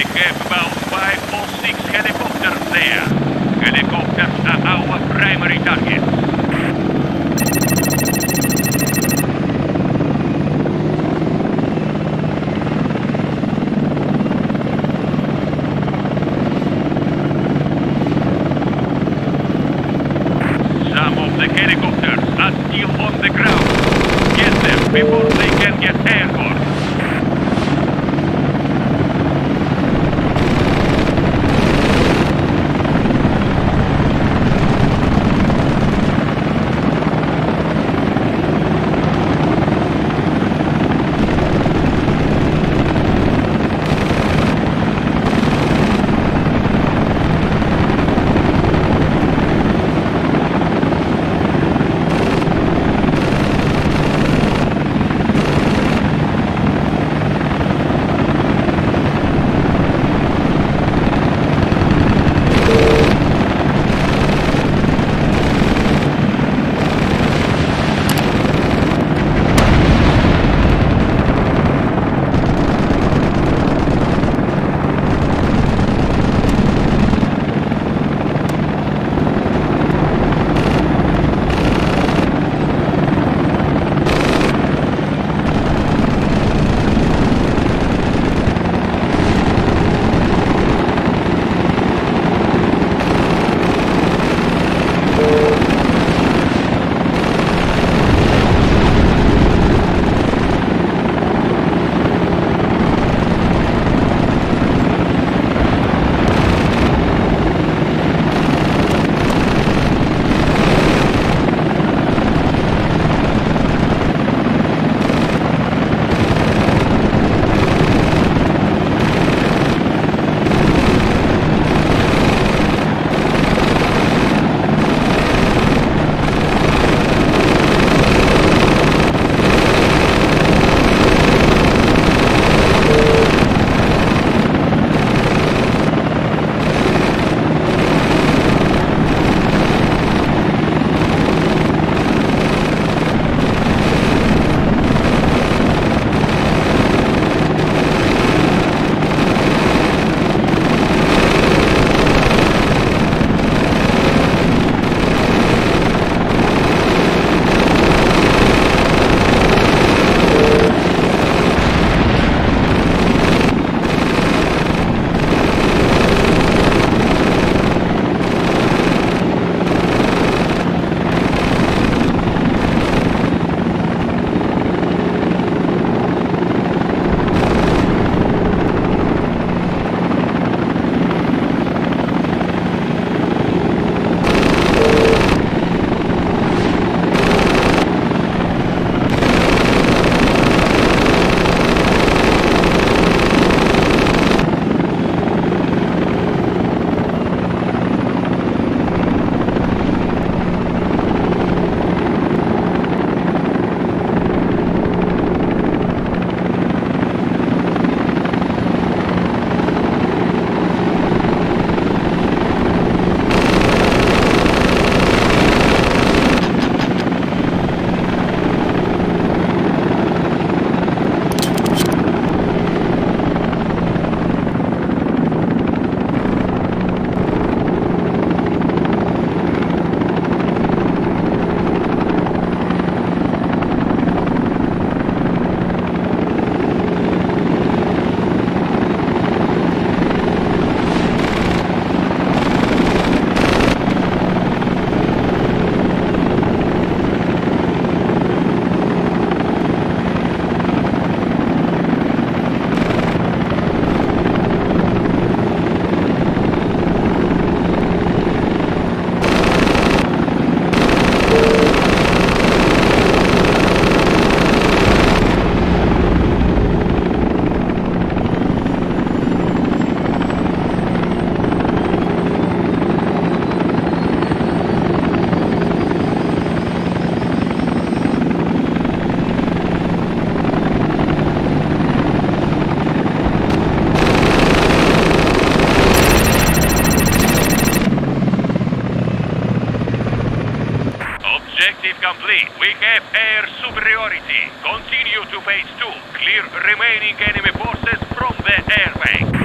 They have about five or six helicopters there. Helicopters our primary target. to phase two. Clear remaining enemy forces from the airbase.